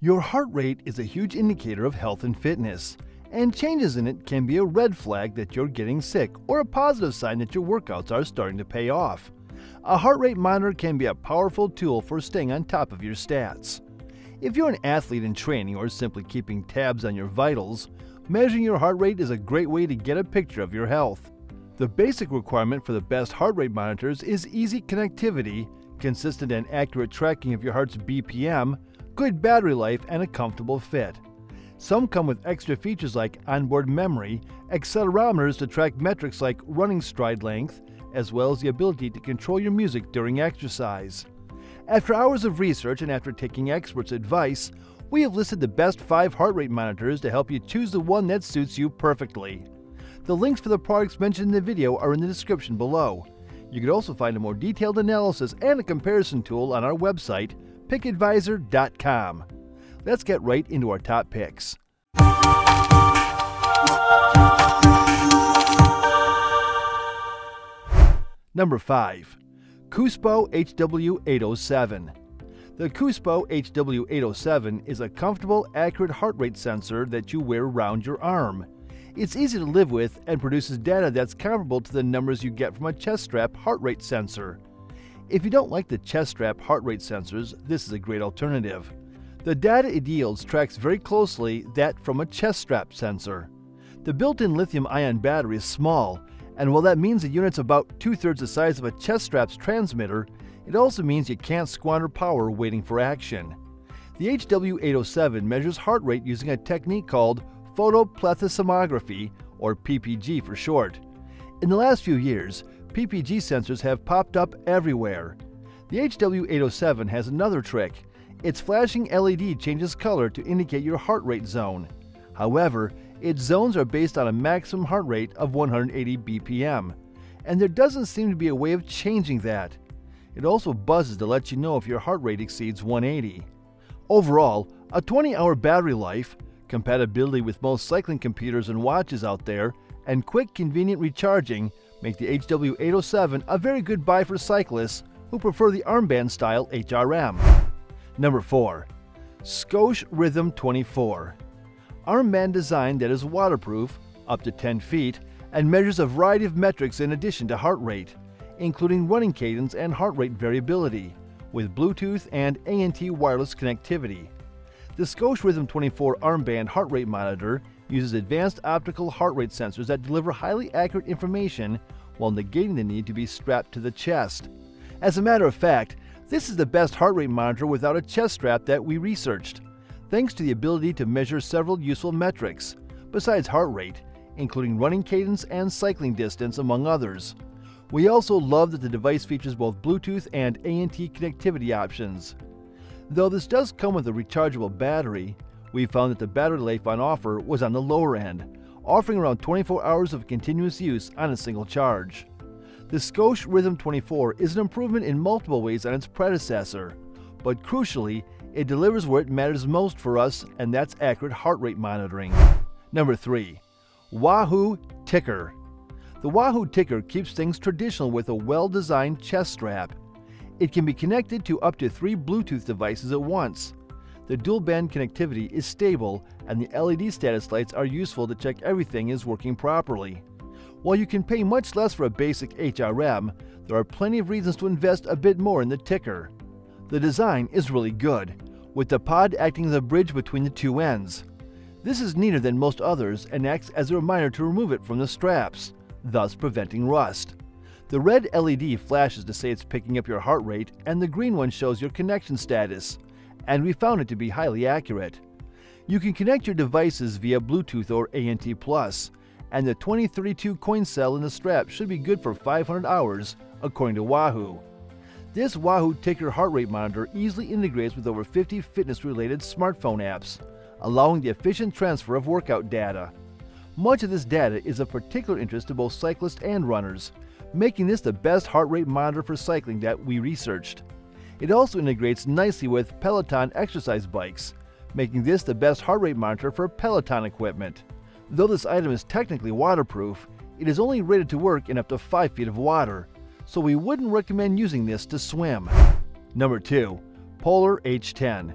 Your heart rate is a huge indicator of health and fitness, and changes in it can be a red flag that you're getting sick or a positive sign that your workouts are starting to pay off. A heart rate monitor can be a powerful tool for staying on top of your stats. If you're an athlete in training or simply keeping tabs on your vitals, measuring your heart rate is a great way to get a picture of your health. The basic requirement for the best heart rate monitors is easy connectivity, consistent and accurate tracking of your heart's BPM, good battery life, and a comfortable fit. Some come with extra features like onboard memory, accelerometers to track metrics like running stride length, as well as the ability to control your music during exercise. After hours of research and after taking experts' advice, we have listed the best 5 heart rate monitors to help you choose the one that suits you perfectly. The links for the products mentioned in the video are in the description below. You can also find a more detailed analysis and a comparison tool on our website, pickadviser.com. Let's get right into our top picks. Number 5. COOSPO HW807. The COOSPO HW807 is a comfortable, accurate heart rate sensor that you wear around your arm. It's easy to live with and produces data that's comparable to the numbers you get from a chest strap heart rate sensor. If you don't like the chest strap heart rate sensors, this is a great alternative. The data it yields tracks very closely that from a chest strap sensor. The built-in lithium-ion battery is small, and while that means the unit's about two-thirds the size of a chest strap's transmitter, it also means you can't squander power waiting for action. The HW807 measures heart rate using a technique called photoplethysmography, or PPG for short. In the last few years, PPG sensors have popped up everywhere. The HW807 has another trick. Its flashing LED changes color to indicate your heart rate zone. However, its zones are based on a maximum heart rate of 180 BPM, and there doesn't seem to be a way of changing that. It also buzzes to let you know if your heart rate exceeds 180. Overall, a 20 hour battery life, compatibility with most cycling computers and watches out there, and quick, convenient recharging make the HW807 a very good buy for cyclists who prefer the armband style HRM. Number 4. Scosche Rhythm 24. Armband design that is waterproof, up to 10 feet, and measures a variety of metrics in addition to heart rate, including running cadence and heart rate variability, with Bluetooth and ANT wireless connectivity. The Scosche Rhythm 24 armband heart rate monitor uses advanced optical heart rate sensors that deliver highly accurate information while negating the need to be strapped to the chest. As a matter of fact, this is the best heart rate monitor without a chest strap that we researched, thanks to the ability to measure several useful metrics, besides heart rate, including running cadence and cycling distance, among others. We also love that the device features both Bluetooth and ANT connectivity options. Though this does come with a rechargeable battery, we found that the battery life on offer was on the lower end, offering around 24 hours of continuous use on a single charge. The Scosche Rhythm 24 is an improvement in multiple ways on its predecessor, but crucially, it delivers where it matters most for us, and that's accurate heart rate monitoring. Number 3. Wahoo TICKR The Wahoo TICKR keeps things traditional with a well-designed chest strap. It can be connected to up to three Bluetooth devices at once. The dual band connectivity is stable and the LED status lights are useful to check everything is working properly. While you can pay much less for a basic HRM, there are plenty of reasons to invest a bit more in the TICKR. The design is really good, with the pod acting as a bridge between the two ends. This is neater than most others and acts as a reminder to remove it from the straps, thus preventing rust. The red LED flashes to say it's picking up your heart rate, and the green one shows your connection status, and we found it to be highly accurate. You can connect your devices via Bluetooth or ANT+, and the 2032 coin cell in the strap should be good for 500 hours, according to Wahoo. This Wahoo Tickr heart rate monitor easily integrates with over 50 fitness-related smartphone apps, allowing the efficient transfer of workout data. Much of this data is of particular interest to both cyclists and runners, making this the best heart rate monitor for cycling that we researched. It also integrates nicely with Peloton exercise bikes, making this the best heart rate monitor for Peloton equipment. Though this item is technically waterproof, it is only rated to work in up to 5 feet of water, so we wouldn't recommend using this to swim. Number 2. Polar H10.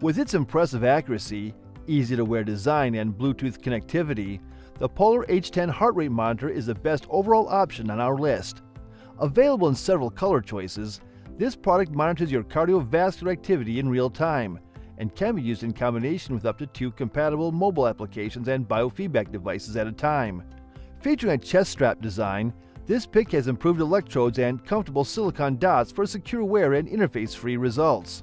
With its impressive accuracy, easy to wear design, and Bluetooth connectivity, the Polar H10 heart rate monitor is the best overall option on our list. Available in several color choices, this product monitors your cardiovascular activity in real time and can be used in combination with up to two compatible mobile applications and biofeedback devices at a time. Featuring a chest strap design, this pick has improved electrodes and comfortable silicone dots for secure wear and interface-free results.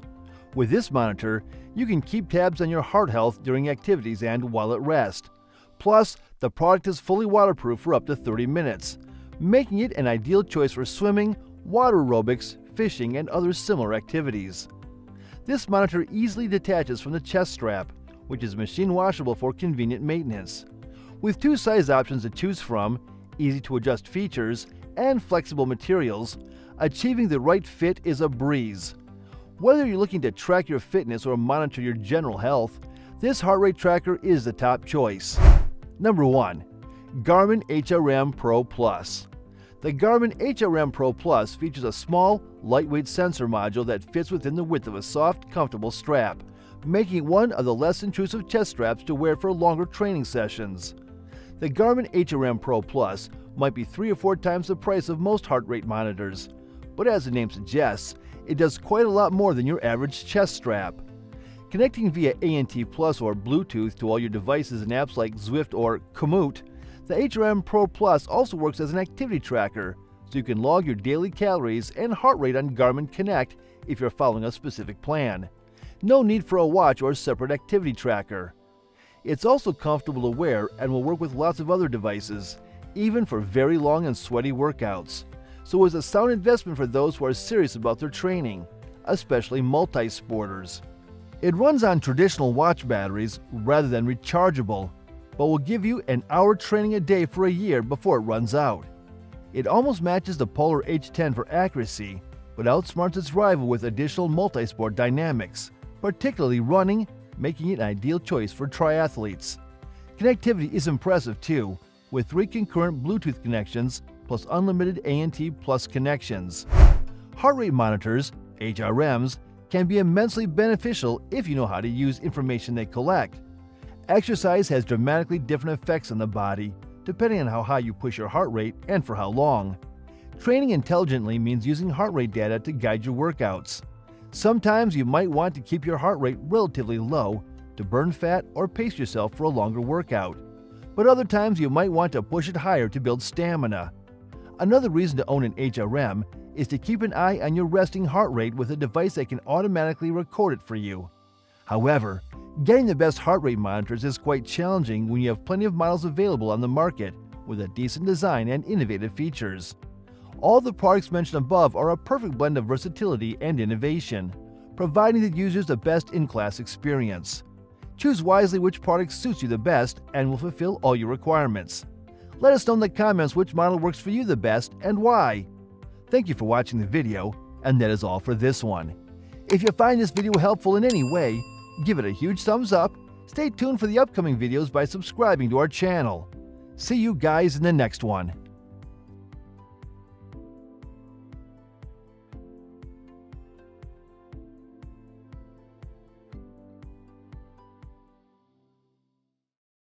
With this monitor, you can keep tabs on your heart health during activities and while at rest. Plus, the product is fully waterproof for up to 30 minutes, making it an ideal choice for swimming, water aerobics, fishing, and other similar activities. This monitor easily detaches from the chest strap, which is machine washable for convenient maintenance. With two size options to choose from, easy to adjust features, and flexible materials, achieving the right fit is a breeze. Whether you're looking to track your fitness or monitor your general health, this heart rate tracker is the top choice. Number 1. Garmin HRM Pro Plus. The Garmin HRM Pro Plus features a small, lightweight sensor module that fits within the width of a soft, comfortable strap, making one of the less intrusive chest straps to wear for longer training sessions. The Garmin HRM Pro Plus might be three or four times the price of most heart rate monitors, but as the name suggests, it does quite a lot more than your average chest strap. Connecting via ANT Plus or Bluetooth to all your devices and apps like Zwift or Komoot, the HRM Pro Plus also works as an activity tracker, so you can log your daily calories and heart rate on Garmin Connect if you're following a specific plan. No need for a watch or separate activity tracker. It's also comfortable to wear and will work with lots of other devices, even for very long and sweaty workouts. So it's a sound investment for those who are serious about their training, especially multi-sporters. It runs on traditional watch batteries rather than rechargeable, but will give you an hour training a day for a year before it runs out. It almost matches the Polar H10 for accuracy, but outsmarts its rival with additional multi-sport dynamics, particularly running, making it an ideal choice for triathletes. Connectivity is impressive too, with three concurrent Bluetooth connections plus unlimited ANT Plus connections. Heart rate monitors, HRMs, can be immensely beneficial if you know how to use information they collect. Exercise has dramatically different effects on the body, depending on how high you push your heart rate and for how long. Training intelligently means using heart rate data to guide your workouts. Sometimes you might want to keep your heart rate relatively low to burn fat or pace yourself for a longer workout. But other times you might want to push it higher to build stamina. Another reason to own an HRM is to keep an eye on your resting heart rate with a device that can automatically record it for you. However, getting the best heart rate monitors is quite challenging when you have plenty of models available on the market with a decent design and innovative features. All the products mentioned above are a perfect blend of versatility and innovation, providing the users the best in-class experience. Choose wisely which product suits you the best and will fulfill all your requirements. Let us know in the comments which model works for you the best and why. Thank you for watching the video, and that is all for this one. If you find this video helpful in any way, give it a huge thumbs up, stay tuned for the upcoming videos by subscribing to our channel. See you guys in the next one.